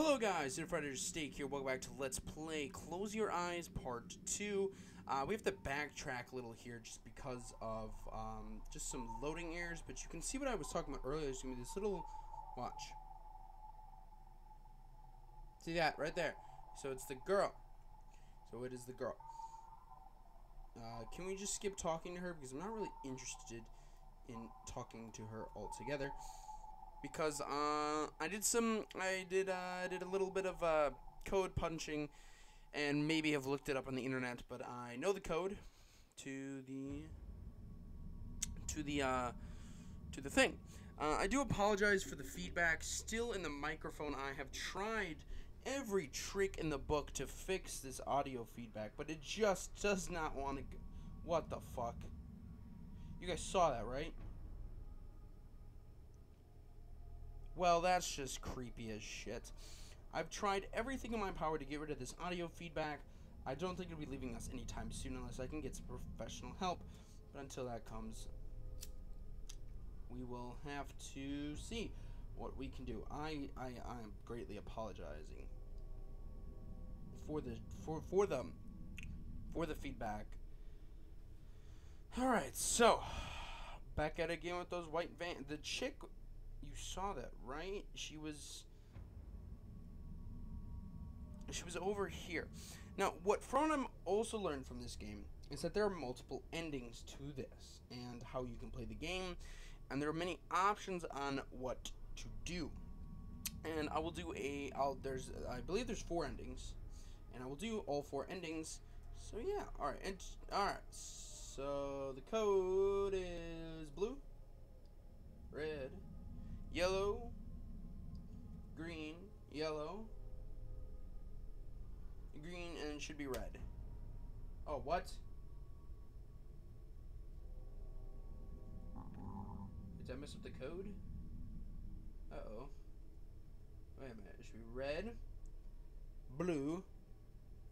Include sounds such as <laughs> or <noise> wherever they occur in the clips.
Hello guys, Dinner Fried Steak here. Welcome back to Let's Play Close Your Eyes Part 2. Uh, we have to backtrack a little here just because of um, just some loading errors, but you can see what I was talking about earlier. There's going to be this little... Watch. See that? Right there. So it's the girl. So it is the girl. Uh, can we just skip talking to her? Because I'm not really interested in talking to her altogether because uh, I did some I did uh, I did a little bit of uh, code punching and maybe have looked it up on the internet, but I know the code to the to the uh, to the thing. Uh, I do apologize for the feedback. Still in the microphone, I have tried every trick in the book to fix this audio feedback, but it just does not want to. What the fuck? You guys saw that, right? Well, that's just creepy as shit. I've tried everything in my power to get rid of this audio feedback. I don't think it'll be leaving us anytime soon unless I can get some professional help. But until that comes, we will have to see what we can do. I I I'm greatly apologizing for the for for the for the feedback. All right, so back at it again with those white van. The chick you saw that, right? She was she was over here. Now, what Fronem also learned from this game is that there are multiple endings to this and how you can play the game, and there are many options on what to do. And I will do a I'll there's I believe there's four endings, and I will do all four endings. So yeah, all right, and all right. So the code is blue, red, yellow, green, yellow, green, and it should be red. Oh, what? Did I mess up the code? Uh-oh. Wait a minute. It should be red, blue,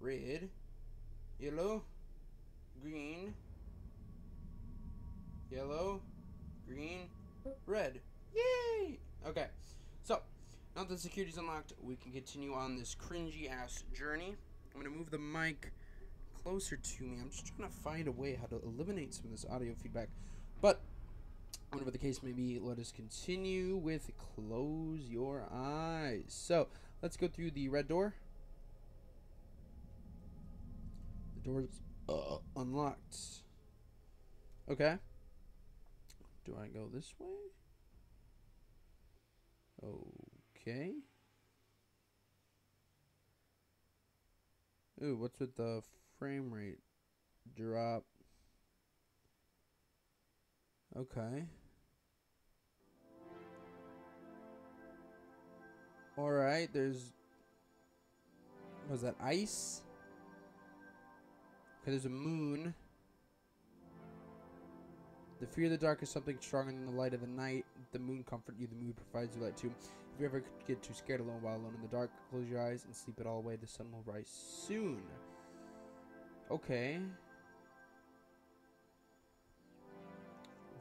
red, yellow, green, yellow, green, red. Yay! Okay, so now that the security's unlocked, we can continue on this cringy ass journey. I'm gonna move the mic closer to me. I'm just trying to find a way how to eliminate some of this audio feedback. But whatever the case may be, let us continue with close your eyes. So let's go through the red door. The door's uh, unlocked. Okay. Do I go this way? Okay. Ooh, what's with the frame rate drop? Okay. Alright, there's... Was that ice? Okay, there's a moon. The fear of the dark is something stronger than the light of the night. The moon comfort you, the moon provides you light too. If you ever get too scared alone while alone in the dark, close your eyes and sleep it all away. The sun will rise soon. Okay.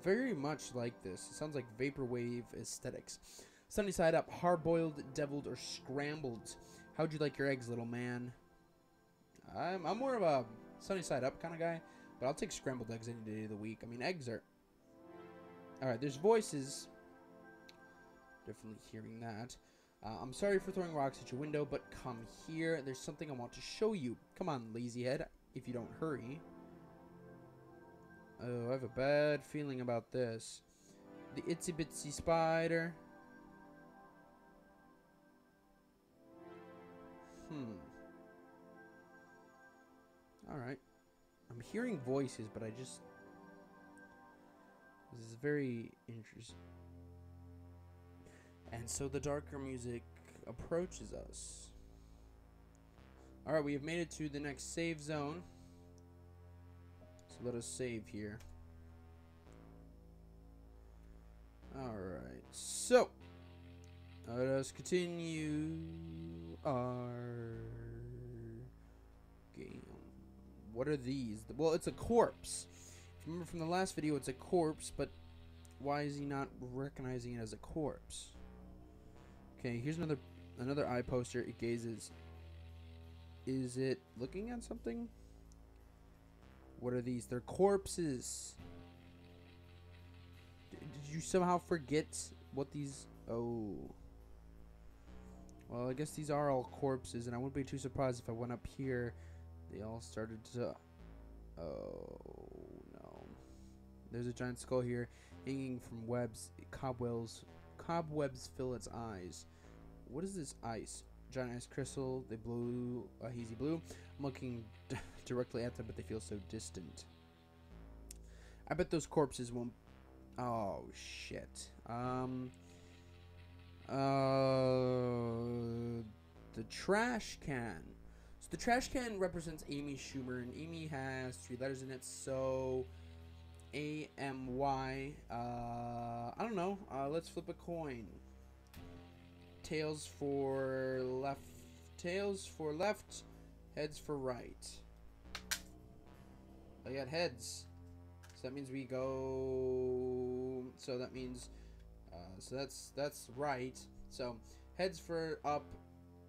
Very much like this. It sounds like vaporwave aesthetics. Sunny side up, hard-boiled, deviled, or scrambled. How'd you like your eggs, little man? I'm, I'm more of a sunny side up kind of guy. But I'll take scrambled eggs any day of the week. I mean, eggs are... Alright, there's voices. Definitely hearing that. Uh, I'm sorry for throwing rocks at your window, but come here. There's something I want to show you. Come on, lazy head, if you don't hurry. Oh, I have a bad feeling about this. The itsy bitsy spider. Hmm. Alright. I'm hearing voices, but I just... This is very interesting. And so the darker music approaches us. Alright, we have made it to the next save zone. So let us save here. Alright, so... Let us continue our. What are these? Well, it's a corpse. Remember from the last video, it's a corpse, but why is he not recognizing it as a corpse? Okay, here's another Another eye poster. It gazes. Is it looking at something? What are these? They're corpses. D- did you somehow forget what these? Oh. Well, I guess these are all corpses, and I wouldn't be too surprised if I went up here. They all started to. Oh no. There's a giant skull here, hanging from webs. Cobwebs, cobwebs fill its eyes. What is this ice? Giant ice crystal. They blue, a hazy blue. I'm looking <laughs> directly at them, but they feel so distant. I bet those corpses won't. Oh shit. Um. Uh. The trash can. So the trash can represents Amy Schumer, and Amy has three letters in it. So. A M Y. Uh, I don't know. Uh, let's flip a coin. Tails for left. Tails for left. Heads for right. I got heads. So that means we go. So that means. Uh, so that's that's right. So heads for up,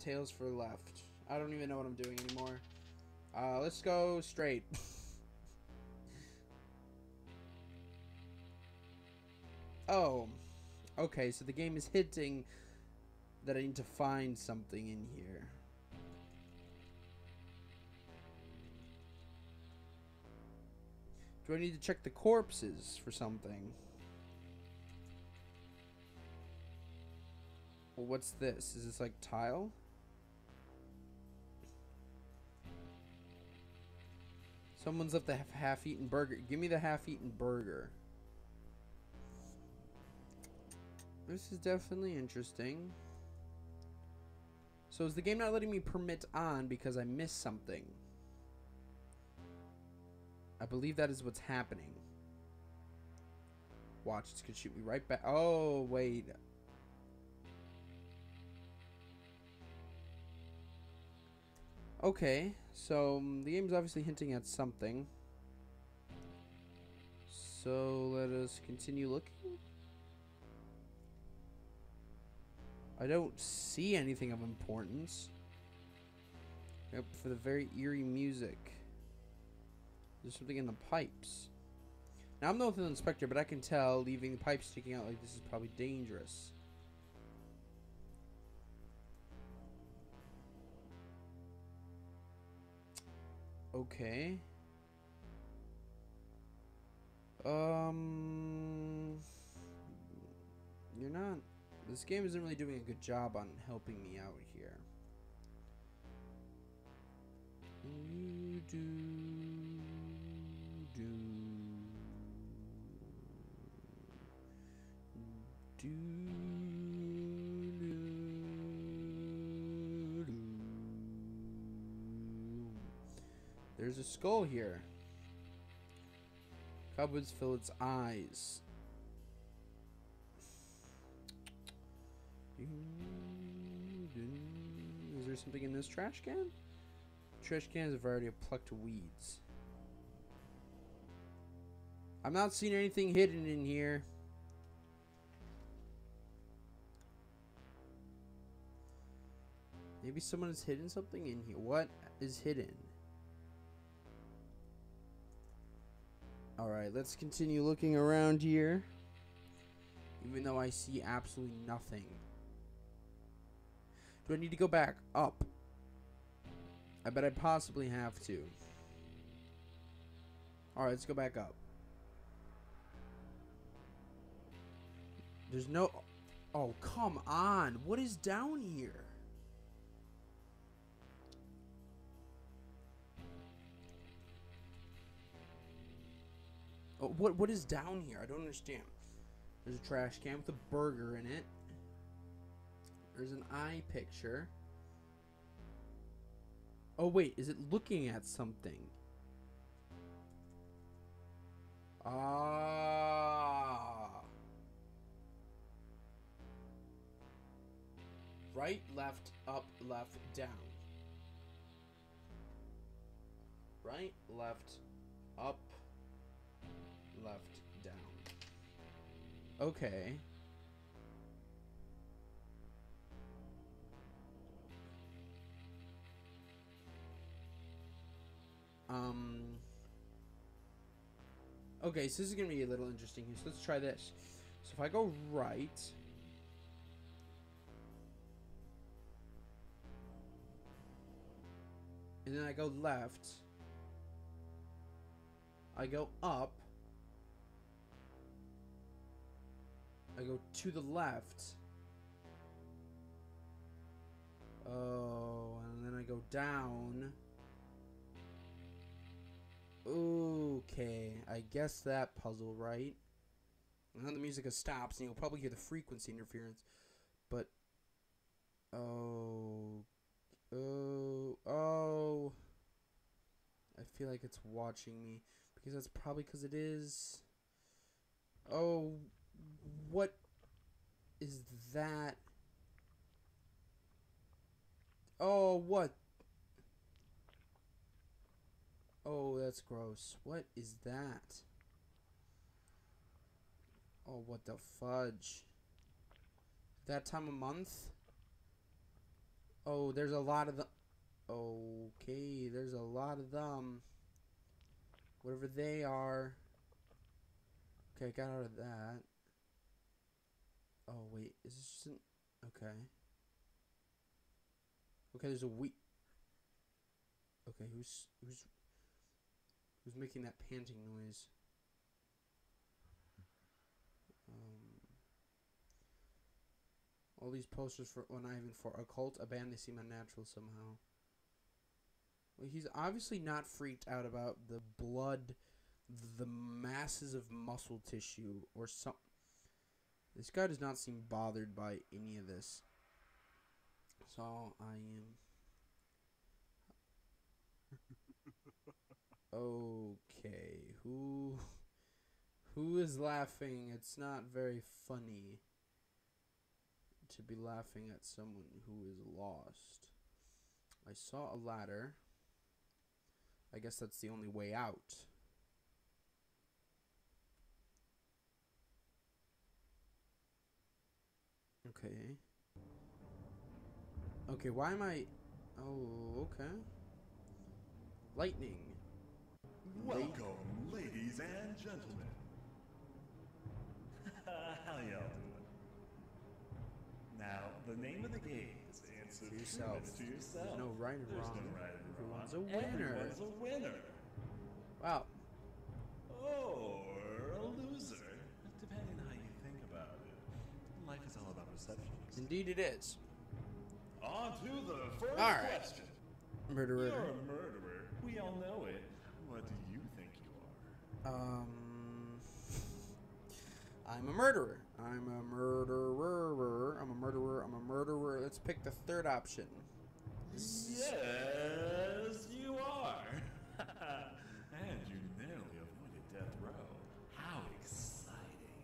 tails for left. I don't even know what I'm doing anymore. Uh, let's go straight. <laughs> oh, okay. So the game is hinting that I need to find something in here. Do I need to check the corpses for something? Well, what's this? Is this like tile? Someone's left the half-eaten burger. Give me the half-eaten burger. This is definitely interesting. So is the game not letting me permit on because I missed something? I believe that is what's happening. Watch, it's gonna shoot me right back. Oh, wait. Okay, so um, the game's obviously hinting at something. So let us continue looking. I don't see anything of importance. Yep, for the very eerie music. There's something in the pipes. Now I'm not an inspector, but I can tell leaving the pipes sticking out like this is probably dangerous. Okay. Um, you're not. This game isn't really doing a good job on helping me out here. You do skull here. Cobwebs fill its eyes. Is there something in this trash can? Trash can is a variety of plucked weeds. I'm not seeing anything hidden in here. Maybe someone has hidden something in here. What is hidden? Alright, let's continue looking around here. Even though I see absolutely nothing. Do I need to go back? Up. I bet I possibly have to. Alright, let's go back up. There's no... Oh, come on. What is down here? Oh, what what is down here? I don't understand. There's a trash can with a burger in it. There's an eye picture. Oh wait, is it looking at something? Ah. Right, left, up, left, down. Right, left, up, Okay. Um. Okay, so this is going to be a little interesting here. So let's try this. So if I go right... And then I go left. I go up. I go to the left. Oh, and then I go down. Okay, I guess that puzzle, right? And then the music stops, and you'll probably hear the frequency interference. But, oh, oh, oh. I feel like it's watching me because that's probably because it is. Oh, what is that? Oh, what? Oh, that's gross. What is that? Oh, what the fudge? That time of month? Oh, there's a lot of the. Okay, there's a lot of them. Whatever they are. Okay, got out of that. Oh, wait. Is this just an. Okay. Okay, there's a we. Okay, who's. Who's. Who's making that panting noise? Um, all these posters for well, not even for occult, a band they seem unnatural somehow. Well, he's obviously not freaked out about the blood, the masses of muscle tissue, or some. This guy does not seem bothered by any of this. So I am. <laughs> Okay, who who is laughing? It's not very funny to be laughing at someone who is lost. I saw a ladder. I guess that's the only way out. Okay. Okay, why am I... Oh, okay. Lightning. Welcome, ladies and gentlemen. <laughs> How y'all doing? Now, the name of the game is to answer To yourself. to yourself. There's no right or There's wrong. no right or wrong. Everyone's a winner. Everyone's a winner. Wow. Or a loser, depending on how you think about it. Life is all about perceptions. Indeed it is. On to the first All right. question. Murderer. You're a murderer. We all know it. What do you think you are? Um, I'm a murderer. I'm a murderer. I'm a murderer. I'm a murderer. Let's pick the third option. Yes, you are. and you narrowly avoided death row. How exciting.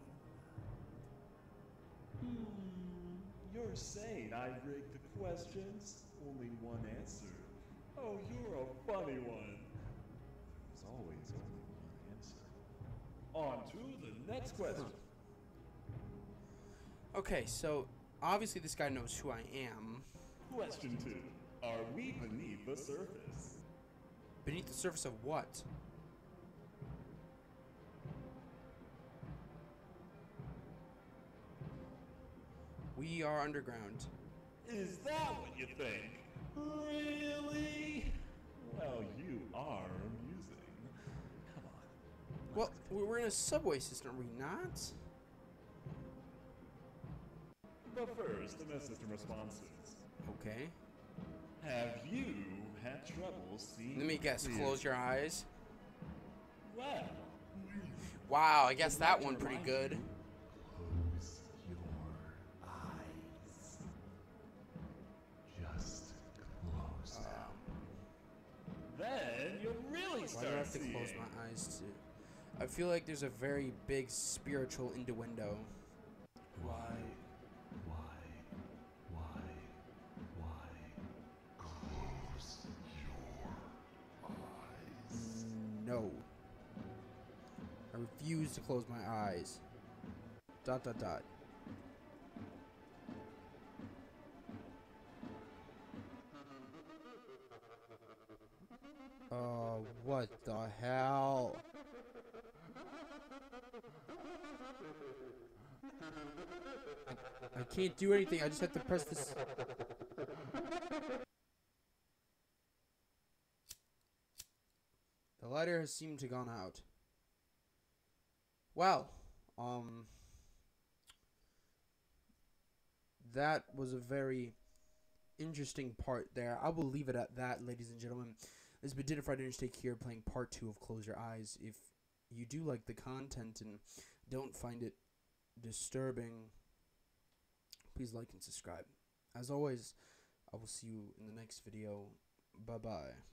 Hmm, saying I rigged the questions? Only one answer. Oh, you're a funny one. There's always only one answer. On to the next question. Okay, so obviously this guy knows who I am. Question two. Are we beneath the surface? Beneath the surface of what? We are underground. Is that what you think? Really? Well, you are amusing. Come on. Well, we- we're in a subway system, are we not? But first, the system responses. Okay. Have you had trouble seeing? Let me guess. Close your eyes. Well, Wow, I guess that one pretty good. Why do I have to close my eyes to? I feel like there's a very big spiritual innuendo. Why? Why? Why? Why? Close your eyes. No. I refuse to close my eyes. Dot dot dot. Oh, what the hell? I, I can't do anything. I just have to press this. The lighter has seemed to gone out. Well, um, that was a very interesting part there. I will leave it at that, ladies and gentlemen. This has been Dinner Fried Steak here playing part two of Close Your Eyes. If you do like the content and don't find it disturbing, please like and subscribe. As always, I will see you in the next video. Bye bye.